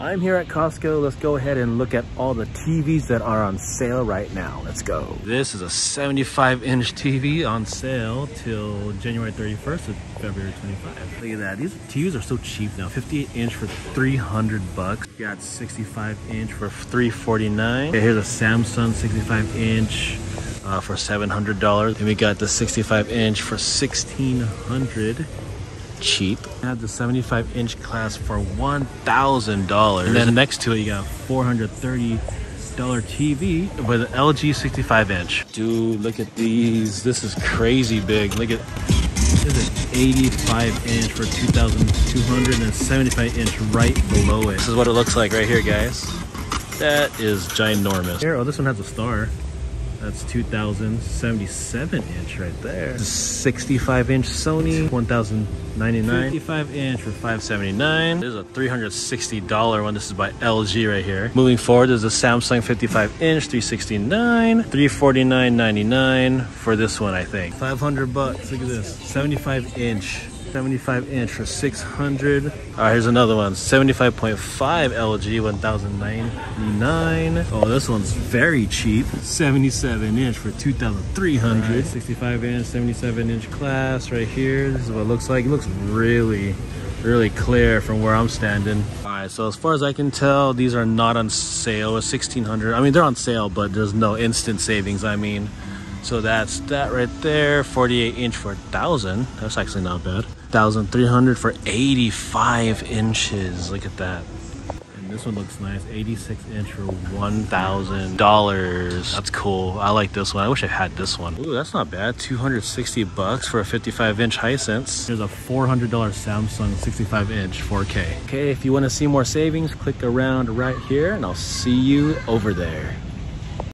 I'm here at Costco. Let's go ahead and look at all the TVs that are on sale right now. Let's go. This is a 75 inch TV on sale till January 31st to February 25. Look at that. These TVs are so cheap now. 58 inch for 300 bucks. Got 65 inch for 349. Okay, here's a Samsung 65 inch uh, for $700. And we got the 65 inch for 1600 cheap. I have the 75 inch class for $1,000. And then next to it, you got 430 dollar TV with an LG 65 inch. Dude, look at these. This is crazy big. Look at this is an 85 inch for 2,200 and 75 inch right below it. This is what it looks like right here, guys. That is ginormous. Here, oh, this one has a star. That's 2077 inch right there. 65 inch Sony, 1099. 55 inch for 579. This is a $360 one. This is by LG right here. Moving forward, there's a Samsung 55 inch, 369. 349.99 for this one, I think. 500 bucks. Look at this. 75 inch 75 inch for 600 all right here's another one 75.5 lg 1099 oh this one's very cheap 77 inch for 2300 right. 65 inch 77 inch class right here. This is what it looks like. It looks really really clear from where i'm standing. All right so as far as i can tell these are not on sale at 1600 i mean they're on sale but there's no instant savings i mean. So that's that right there 48 inch for a thousand. That's actually not bad. 1300 for 85 inches. Look at that this one looks nice. 86 inch for $1000 that's cool. I like this one. I wish i had this one. Ooh, that's not bad. 260 bucks for a 55 inch hisense. There's a $400 samsung 65 inch 4k okay if you want to see more savings click around right here and i'll see you over there